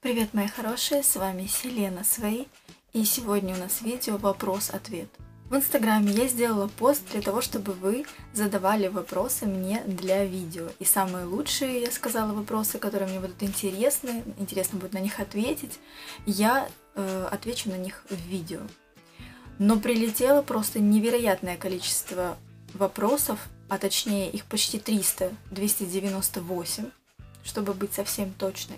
Привет, мои хорошие, с вами Селена Свей, и сегодня у нас видео вопрос-ответ. В инстаграме я сделала пост для того, чтобы вы задавали вопросы мне для видео. И самые лучшие, я сказала, вопросы, которые мне будут интересны, интересно будет на них ответить, я э, отвечу на них в видео. Но прилетело просто невероятное количество вопросов, а точнее их почти 300, 298, чтобы быть совсем точной.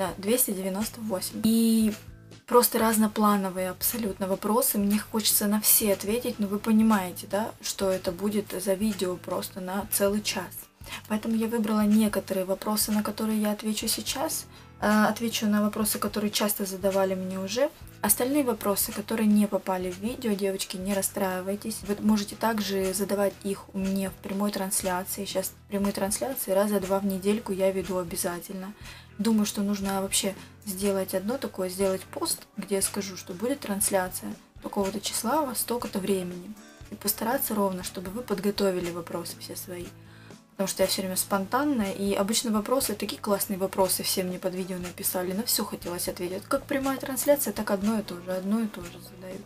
Да, 298. И просто разноплановые абсолютно вопросы. Мне хочется на все ответить, но вы понимаете, да, что это будет за видео просто на целый час. Поэтому я выбрала некоторые вопросы, на которые я отвечу сейчас. Э, отвечу на вопросы, которые часто задавали мне уже. Остальные вопросы, которые не попали в видео, девочки, не расстраивайтесь. Вы можете также задавать их мне в прямой трансляции. Сейчас прямые трансляции раза два в недельку я веду обязательно. Думаю, что нужно вообще сделать одно такое, сделать пост, где я скажу, что будет трансляция такого-то числа во столько-то времени. И постараться ровно, чтобы вы подготовили вопросы все свои потому что я все время спонтанная, и обычно вопросы, такие классные вопросы все мне под видео написали, на все хотелось ответить. Как прямая трансляция, так одно и то же, одно и то же задают.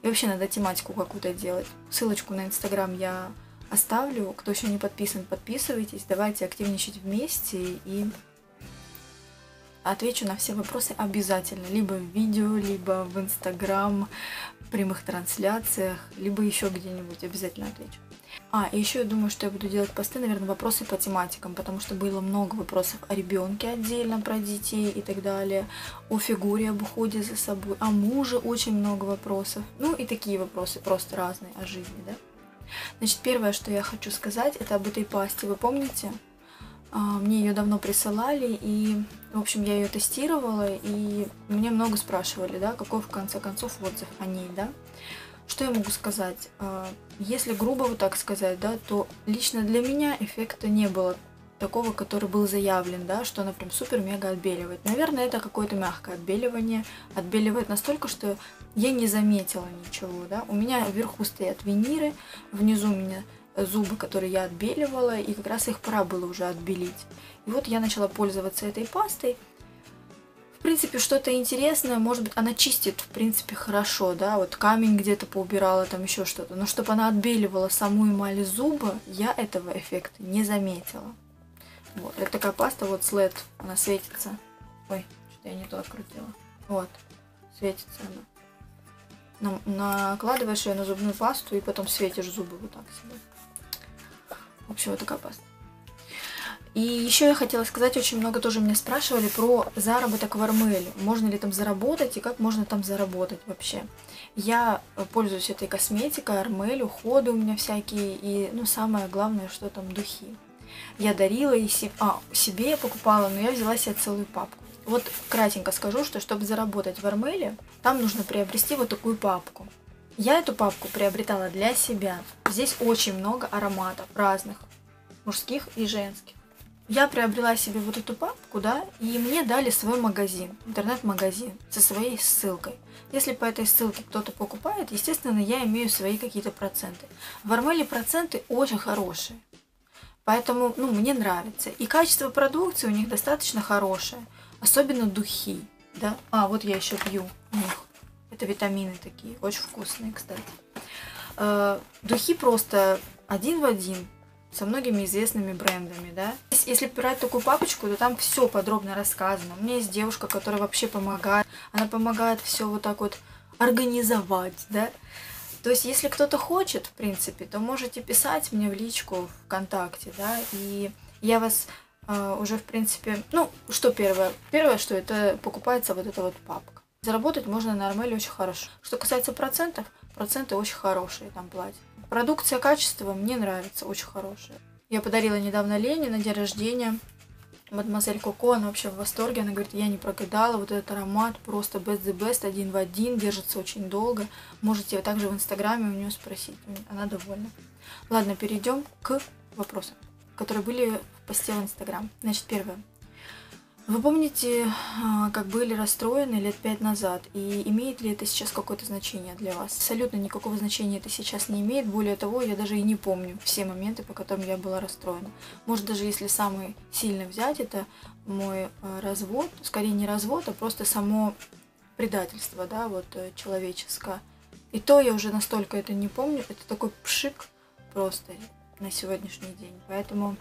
И вообще надо тематику какую-то делать. Ссылочку на Инстаграм я оставлю. Кто еще не подписан, подписывайтесь. Давайте активничать вместе и отвечу на все вопросы обязательно. Либо в видео, либо в Инстаграм, прямых трансляциях, либо еще где-нибудь обязательно отвечу. А, еще я думаю, что я буду делать посты, наверное, вопросы по тематикам, потому что было много вопросов о ребенке отдельно, про детей и так далее, о фигуре, об уходе за собой, о муже очень много вопросов, ну и такие вопросы просто разные о жизни, да. Значит, первое, что я хочу сказать, это об этой пасте. Вы помните? А, мне ее давно присылали, и, в общем, я ее тестировала, и мне много спрашивали, да, какой в конце концов отзыв о ней, да. Что я могу сказать? Если грубо вот так сказать, да, то лично для меня эффекта не было такого, который был заявлен, да, что она прям супер-мега отбеливает. Наверное, это какое-то мягкое отбеливание. Отбеливает настолько, что я не заметила ничего, да. У меня вверху стоят виниры, внизу у меня зубы, которые я отбеливала, и как раз их пора было уже отбелить. И вот я начала пользоваться этой пастой, в принципе, что-то интересное, может быть, она чистит, в принципе, хорошо, да, вот камень где-то поубирала, там еще что-то, но чтобы она отбеливала саму эмаль зуба, я этого эффекта не заметила. Вот, это такая паста, вот след, она светится. Ой, что-то я не то открутила. Вот, светится она. Накладываешь ее на зубную пасту и потом светишь зубы вот так себе. В общем, вот такая паста. И еще я хотела сказать, очень много тоже меня спрашивали про заработок в Армеле. Можно ли там заработать и как можно там заработать вообще. Я э, пользуюсь этой косметикой, Армель, уходы у меня всякие. И, ну, самое главное, что там духи. Я дарила и себе, а, себе я покупала, но я взяла себе целую папку. Вот кратенько скажу, что чтобы заработать в Армеле, там нужно приобрести вот такую папку. Я эту папку приобретала для себя. Здесь очень много ароматов разных, мужских и женских я приобрела себе вот эту папку, да, и мне дали свой магазин, интернет-магазин со своей ссылкой. Если по этой ссылке кто-то покупает, естественно, я имею свои какие-то проценты. В Армеле проценты очень хорошие. Поэтому, ну, мне нравится. И качество продукции у них достаточно хорошее. Особенно духи, да. А, вот я еще пью них. Это витамины такие, очень вкусные, кстати. Э, духи просто один в один со многими известными брендами, да. Если брать такую папочку, то там все подробно рассказано. У меня есть девушка, которая вообще помогает. Она помогает все вот так вот организовать, да. То есть, если кто-то хочет, в принципе, то можете писать мне в личку ВКонтакте, да, и я вас э, уже, в принципе, ну, что первое? Первое, что это покупается вот эта вот папка. Заработать можно Армеле очень хорошо. Что касается процентов, проценты очень хорошие там платят. Продукция качества мне нравится, очень хорошая. Я подарила недавно Лене на день рождения. Мадемуазель Коко, она вообще в восторге. Она говорит, я не прогадала, вот этот аромат просто best the best, один в один, держится очень долго. Можете также в инстаграме у нее спросить, она довольна. Ладно, перейдем к вопросам, которые были в посте в инстаграм. Значит, первое. Вы помните, а, как были расстроены лет пять назад, и имеет ли это сейчас какое-то значение для вас? Абсолютно никакого значения это сейчас не имеет. Более того, я даже и не помню все моменты, по которым я была расстроена. Может, даже если самый сильно взять, это мой а, развод, скорее не развод, а просто само предательство, да, вот э, человеческое. И то я уже настолько это не помню, это такой пшик просто на сегодняшний день. Поэтому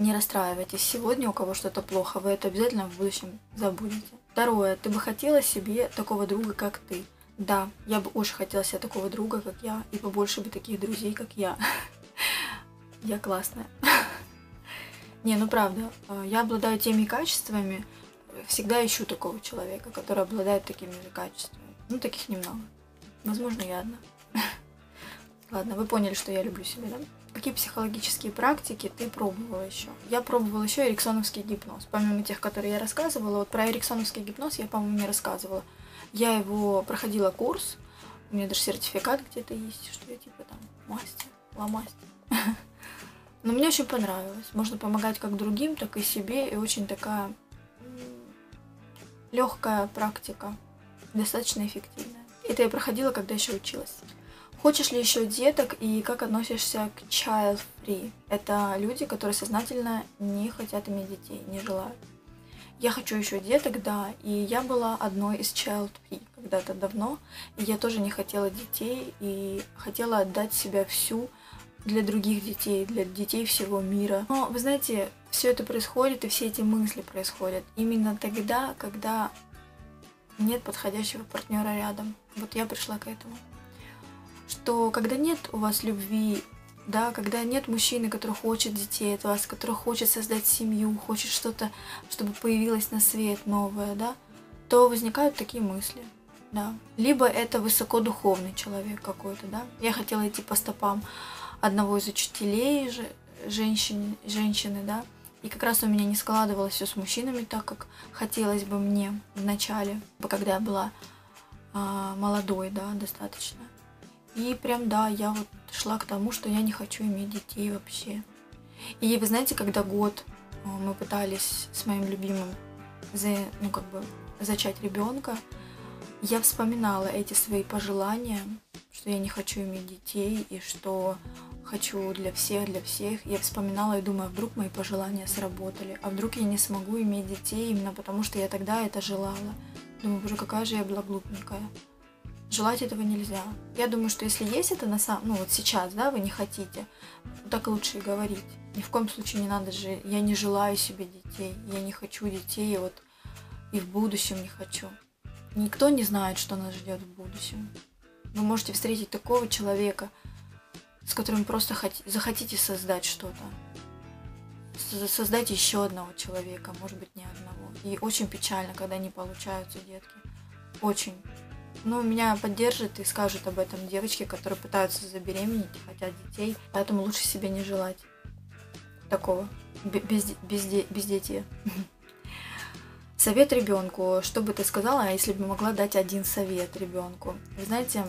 не расстраивайтесь. Сегодня у кого что-то плохо, вы это обязательно в будущем забудете. Второе. Ты бы хотела себе такого друга, как ты. Да, я бы очень хотела себе такого друга, как я, и побольше бы таких друзей, как я. Я классная. Не, ну правда, э, я обладаю теми качествами, всегда ищу такого человека, который обладает такими же качествами. Ну, таких немного. Возможно, я одна. Ладно, вы поняли, что я люблю себя, да? Какие психологические практики ты пробовала еще? Я пробовала еще эриксоновский гипноз. Помимо тех, которые я рассказывала, вот про эриксоновский гипноз я, по-моему, не рассказывала. Я его проходила курс, у меня даже сертификат где-то есть, что я типа там мастер, ломастер. Но мне очень понравилось. Можно помогать как другим, так и себе, и очень такая легкая практика, достаточно эффективная. Это я проходила, когда еще училась. Хочешь ли еще деток и как относишься к child free? Это люди, которые сознательно не хотят иметь детей, не желают. Я хочу еще деток, да, и я была одной из child free когда-то давно, и я тоже не хотела детей и хотела отдать себя всю для других детей, для детей всего мира. Но вы знаете, все это происходит и все эти мысли происходят именно тогда, когда нет подходящего партнера рядом. Вот я пришла к этому что когда нет у вас любви, да, когда нет мужчины, который хочет детей от вас, который хочет создать семью, хочет что-то, чтобы появилось на свет новое, да, то возникают такие мысли, да. Либо это высокодуховный человек какой-то, да. Я хотела идти по стопам одного из учителей, женщин, женщины, да, и как раз у меня не складывалось все с мужчинами так, как хотелось бы мне в начале, когда я была а, молодой, да, достаточно. И прям, да, я вот шла к тому, что я не хочу иметь детей вообще. И вы знаете, когда год э, мы пытались с моим любимым за, ну, как бы, зачать ребенка, я вспоминала эти свои пожелания, что я не хочу иметь детей и что хочу для всех, для всех. Я вспоминала и думаю, а вдруг мои пожелания сработали, а вдруг я не смогу иметь детей именно потому, что я тогда это желала. Думаю, боже, какая же я была глупенькая желать этого нельзя. Я думаю, что если есть это на самом, ну вот сейчас, да, вы не хотите, так лучше и говорить. Ни в коем случае не надо же, я не желаю себе детей, я не хочу детей, и вот и в будущем не хочу. Никто не знает, что нас ждет в будущем. Вы можете встретить такого человека, с которым просто хот- захотите создать что-то. Создать еще одного человека, может быть, не одного. И очень печально, когда не получаются детки. Очень. Ну, меня поддержат и скажут об этом девочки, которые пытаются забеременеть, хотят детей, поэтому лучше себе не желать такого без, без, без детей. Совет ребенку. Что бы ты сказала, если бы могла дать один совет ребенку? Вы знаете,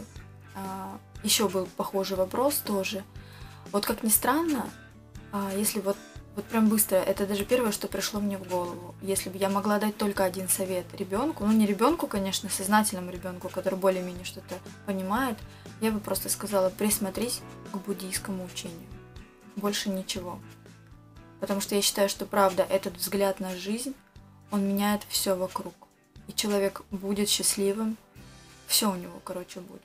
а, еще был похожий вопрос тоже. Вот как ни странно, а, если вот вот прям быстро, это даже первое, что пришло мне в голову. Если бы я могла дать только один совет ребенку, ну не ребенку, конечно, сознательному ребенку, который более-менее что-то понимает, я бы просто сказала, присмотрись к буддийскому учению. Больше ничего. Потому что я считаю, что правда, этот взгляд на жизнь, он меняет все вокруг. И человек будет счастливым, все у него, короче, будет.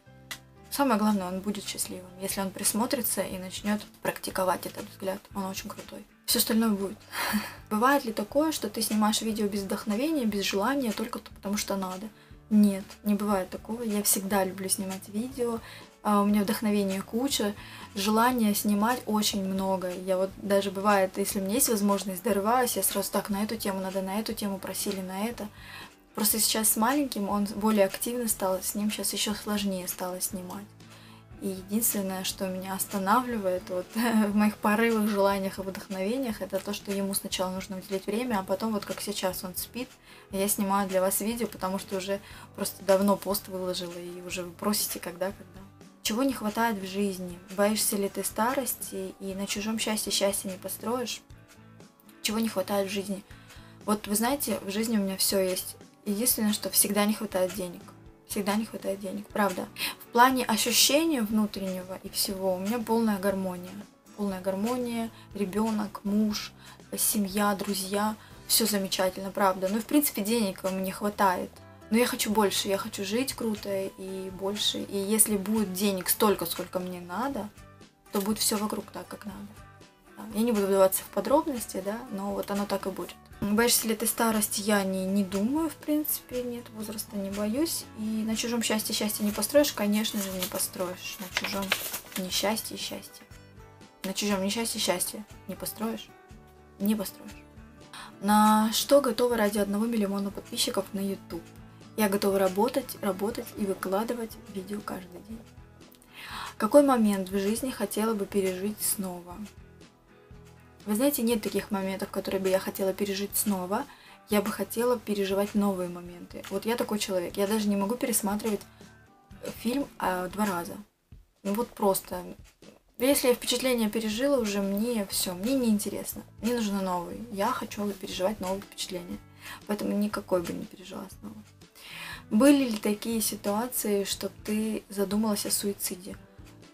Самое главное, он будет счастливым, если он присмотрится и начнет практиковать этот взгляд. Он очень крутой все остальное будет. Бывает ли такое, что ты снимаешь видео без вдохновения, без желания, только потому что надо? Нет, не бывает такого. Я всегда люблю снимать видео. А у меня вдохновения куча, желания снимать очень много. Я вот даже бывает, если у меня есть возможность, дорваюсь, я сразу так на эту тему надо, на эту тему просили, на это. Просто сейчас с маленьким он более активно стал, с ним сейчас еще сложнее стало снимать. И единственное, что меня останавливает вот, в моих порывах, желаниях и вдохновениях, это то, что ему сначала нужно уделить время, а потом вот как сейчас он спит, я снимаю для вас видео, потому что уже просто давно пост выложила, и уже вы просите, когда, когда. Чего не хватает в жизни? Боишься ли ты старости и на чужом счастье счастье не построишь? Чего не хватает в жизни? Вот вы знаете, в жизни у меня все есть. Единственное, что всегда не хватает денег. Всегда не хватает денег, правда. В плане ощущения внутреннего и всего у меня полная гармония. Полная гармония, ребенок, муж, семья, друзья. Все замечательно, правда. Ну и в принципе денег мне хватает. Но я хочу больше, я хочу жить круто и больше. И если будет денег столько, сколько мне надо, то будет все вокруг так, как надо. Я не буду вдаваться в подробности, да, но вот оно так и будет. Боишься ли ты старости? Я не, не думаю, в принципе, нет, возраста не боюсь. И на чужом счастье счастье не построишь, конечно же, не построишь. На чужом несчастье счастье. На чужом несчастье счастье не построишь, не построишь. На что готова ради одного миллиона подписчиков на YouTube? Я готова работать, работать и выкладывать видео каждый день. Какой момент в жизни хотела бы пережить снова? Вы знаете, нет таких моментов, которые бы я хотела пережить снова. Я бы хотела переживать новые моменты. Вот я такой человек. Я даже не могу пересматривать фильм а, два раза. Ну вот просто. Если я впечатление пережила уже, мне все, мне не интересно. Мне нужно новый. Я хочу переживать новые впечатления. Поэтому никакой бы не пережила снова. Были ли такие ситуации, чтобы ты задумалась о суициде?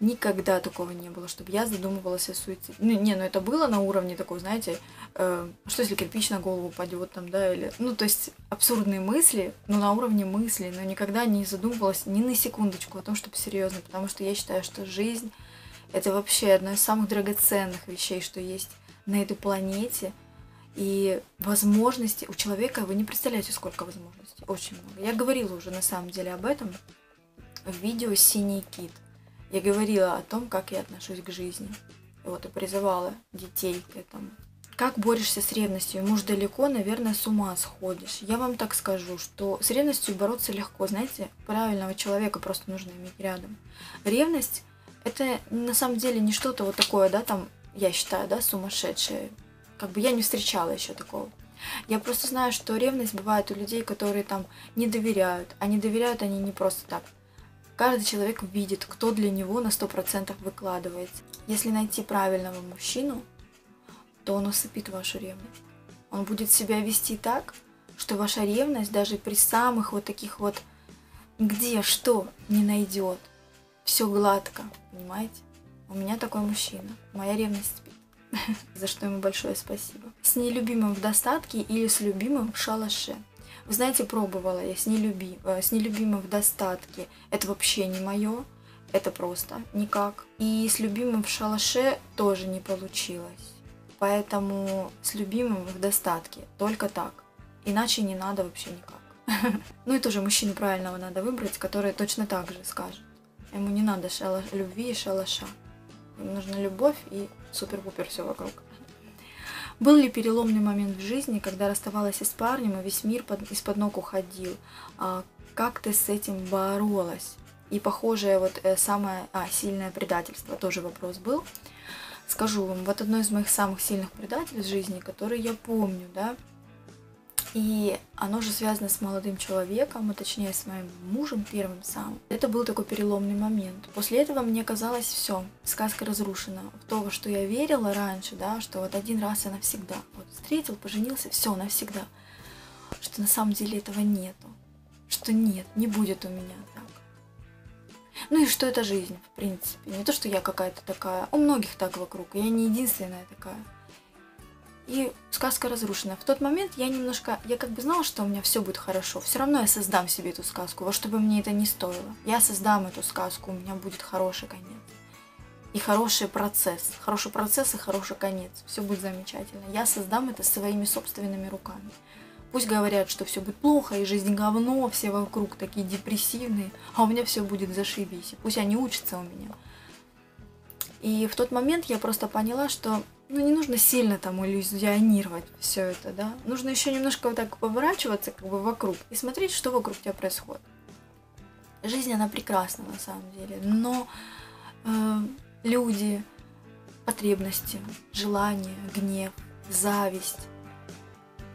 Никогда такого не было, чтобы я задумывалась о суициде. Ну, не, ну это было на уровне такого, знаете, э, что если кирпич на голову упадет там, да, или... Ну, то есть абсурдные мысли, но на уровне мыслей, но никогда не задумывалась ни на секундочку о том, чтобы серьезно, потому что я считаю, что жизнь это вообще одно из самых драгоценных вещей, что есть на этой планете. И возможности у человека, вы не представляете, сколько возможностей. Очень много. Я говорила уже на самом деле об этом в видео «Синий кит». Я говорила о том, как я отношусь к жизни. Вот и призывала детей к этому. Как борешься с ревностью? Муж далеко, наверное, с ума сходишь. Я вам так скажу, что с ревностью бороться легко. Знаете, правильного человека просто нужно иметь рядом. Ревность это на самом деле не что-то вот такое, да, там, я считаю, да, сумасшедшее. Как бы я не встречала еще такого. Я просто знаю, что ревность бывает у людей, которые там не доверяют. А не доверяют они не просто так. Каждый человек видит, кто для него на 100% выкладывается. Если найти правильного мужчину, то он усыпит вашу ревность. Он будет себя вести так, что ваша ревность даже при самых вот таких вот где что не найдет. Все гладко, понимаете? У меня такой мужчина. Моя ревность спит. За что ему большое спасибо. С нелюбимым в достатке или с любимым в шалаше. Вы знаете, пробовала я с, нелюби... Э, с нелюбимым в достатке. Это вообще не мое. Это просто никак. И с любимым в шалаше тоже не получилось. Поэтому с любимым в достатке. Только так. Иначе не надо вообще никак. Ну и тоже мужчину правильного надо выбрать, который точно так же скажет. Ему не надо шала... любви и шалаша. Ему нужна любовь и супер-пупер все вокруг. Был ли переломный момент в жизни, когда расставалась с парнем, и весь мир под, из-под ног уходил? А, как ты с этим боролась? И похожее вот э, самое а, сильное предательство, тоже вопрос был. Скажу вам, вот одно из моих самых сильных предательств в жизни, которое я помню, да, и оно же связано с молодым человеком, а точнее с моим мужем первым самым. Это был такой переломный момент. После этого мне казалось, все, сказка разрушена. В то, во что я верила раньше, да, что вот один раз и навсегда. Вот встретил, поженился, все, навсегда. Что на самом деле этого нету. Что нет, не будет у меня так. Ну и что это жизнь, в принципе. Не то, что я какая-то такая. У многих так вокруг. Я не единственная такая и сказка разрушена. В тот момент я немножко, я как бы знала, что у меня все будет хорошо. Все равно я создам себе эту сказку, во что бы мне это ни стоило. Я создам эту сказку, у меня будет хороший конец. И хороший процесс. Хороший процесс и хороший конец. Все будет замечательно. Я создам это своими собственными руками. Пусть говорят, что все будет плохо, и жизнь говно, все вокруг такие депрессивные, а у меня все будет зашибись. Пусть они учатся у меня. И в тот момент я просто поняла, что ну, не нужно сильно там иллюзионировать все это, да. Нужно еще немножко вот так поворачиваться как бы вокруг и смотреть, что вокруг тебя происходит. Жизнь, она прекрасна на самом деле, но э, люди, потребности, желания, гнев, зависть,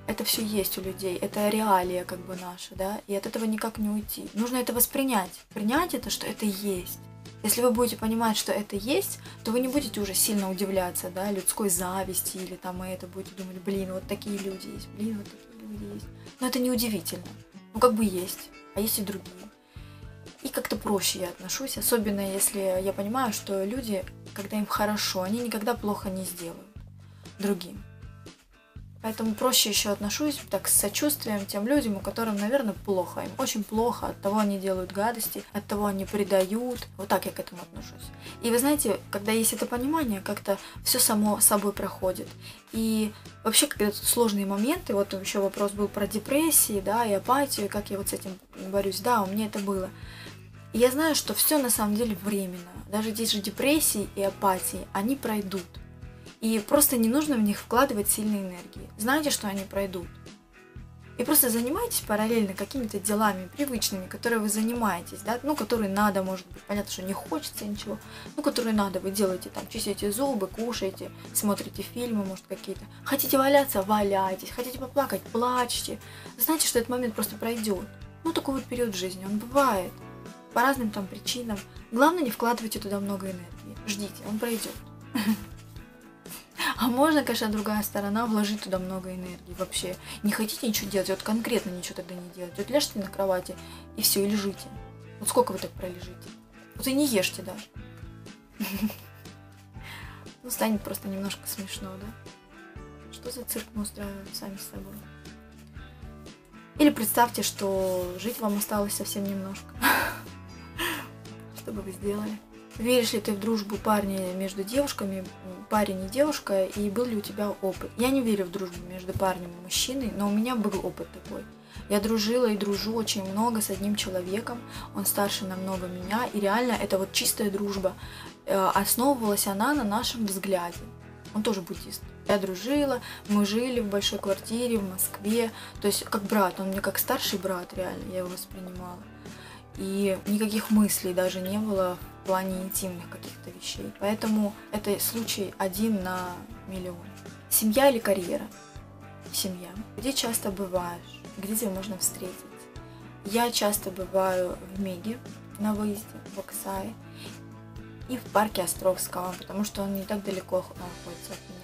это все есть у людей, это реалия как бы наша, да, и от этого никак не уйти. Нужно это воспринять, принять это, что это есть. Если вы будете понимать, что это есть, то вы не будете уже сильно удивляться, да, людской зависти или там и это будете думать, блин, вот такие люди есть, блин, вот такие мире есть. Но это не удивительно. Ну, как бы есть, а есть и другие. И как-то проще я отношусь, особенно если я понимаю, что люди, когда им хорошо, они никогда плохо не сделают другим. Поэтому проще еще отношусь так с сочувствием тем людям, у которым, наверное, плохо. Им очень плохо, от того они делают гадости, от того они предают. Вот так я к этому отношусь. И вы знаете, когда есть это понимание, как-то все само собой проходит. И вообще, когда тут сложные моменты, вот еще вопрос был про депрессии, да, и апатию, как я вот с этим борюсь. Да, у меня это было. И я знаю, что все на самом деле временно. Даже здесь же депрессии и апатии, они пройдут. И просто не нужно в них вкладывать сильной энергии. Знаете, что они пройдут. И просто занимайтесь параллельно какими-то делами привычными, которые вы занимаетесь, да, ну, которые надо, может быть, понятно, что не хочется ничего, ну, которые надо, вы делаете, там, чистите зубы, кушаете, смотрите фильмы, может, какие-то. Хотите валяться, валяйтесь, хотите поплакать, плачьте. Знаете, что этот момент просто пройдет. Ну, такой вот период жизни, он бывает по разным там причинам. Главное, не вкладывайте туда много энергии. Ждите, он пройдет. А можно, конечно, другая сторона вложить туда много энергии вообще. Не хотите ничего делать, вот конкретно ничего тогда не делать. Вот ляжете на кровати и все, и лежите. Вот сколько вы так пролежите? Вот и не ешьте даже. Ну, станет просто немножко смешно, да? Что за цирк мы устраиваем сами с собой? Или представьте, что жить вам осталось совсем немножко. Что бы вы сделали? Веришь ли ты в дружбу парня между девушками, парень и девушка, и был ли у тебя опыт? Я не верю в дружбу между парнем и мужчиной, но у меня был опыт такой. Я дружила и дружу очень много с одним человеком, он старше намного меня, и реально это вот чистая дружба. Э, основывалась она на нашем взгляде. Он тоже буддист. Я дружила, мы жили в большой квартире в Москве, то есть как брат, он мне как старший брат реально, я его воспринимала. И никаких мыслей даже не было плане интимных каких-то вещей. Поэтому это случай один на миллион. Семья или карьера? Семья. Где часто бываешь? Где тебя можно встретить? Я часто бываю в Меге на выезде, в Оксае и в парке Островского, потому что он не так далеко находится от меня.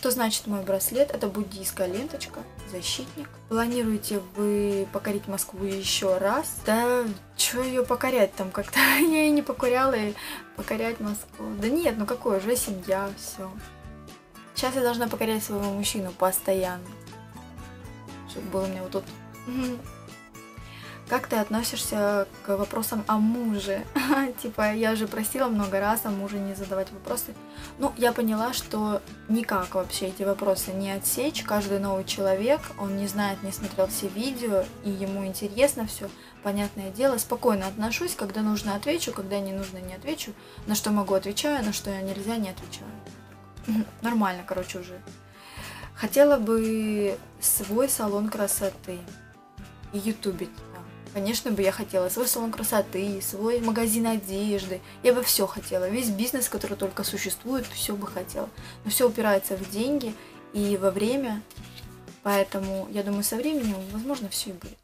Что значит мой браслет? Это буддийская ленточка, защитник. Планируете вы покорить Москву еще раз? Да, что ее покорять там как-то? Я и не покоряла, и покорять Москву. Да нет, ну какой, уже семья, все. Сейчас я должна покорять своего мужчину постоянно. Чтобы было у меня вот тут как ты относишься к вопросам о муже? типа, я же просила много раз о муже не задавать вопросы. Ну, я поняла, что никак вообще эти вопросы не отсечь. Каждый новый человек, он не знает, не смотрел все видео, и ему интересно все. Понятное дело, спокойно отношусь, когда нужно отвечу, когда не нужно не отвечу. На что могу отвечаю, на что нельзя не отвечаю. Нормально, короче, уже. Хотела бы свой салон красоты ютубить Конечно бы я хотела свой салон красоты, свой магазин одежды. Я бы все хотела. Весь бизнес, который только существует, все бы хотела. Но все упирается в деньги и во время. Поэтому, я думаю, со временем, возможно, все и будет.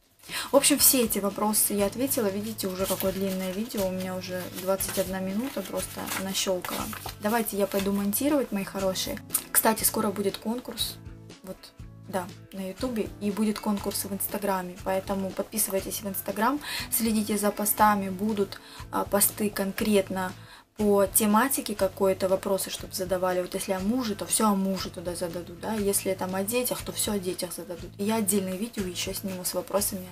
В общем, все эти вопросы я ответила. Видите, уже какое длинное видео. У меня уже 21 минута просто нащелкала. Давайте я пойду монтировать, мои хорошие. Кстати, скоро будет конкурс. Вот да, на ютубе и будет конкурс в инстаграме, поэтому подписывайтесь в инстаграм, следите за постами, будут а, посты конкретно по тематике какой-то вопросы, чтобы задавали. Вот если о муже, то все о муже туда зададут, да, если там о детях, то все о детях зададут. И я отдельное видео еще сниму с вопросами.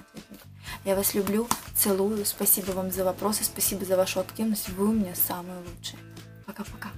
Я вас люблю, целую, спасибо вам за вопросы, спасибо за вашу активность, вы у меня самые лучшие. Пока-пока.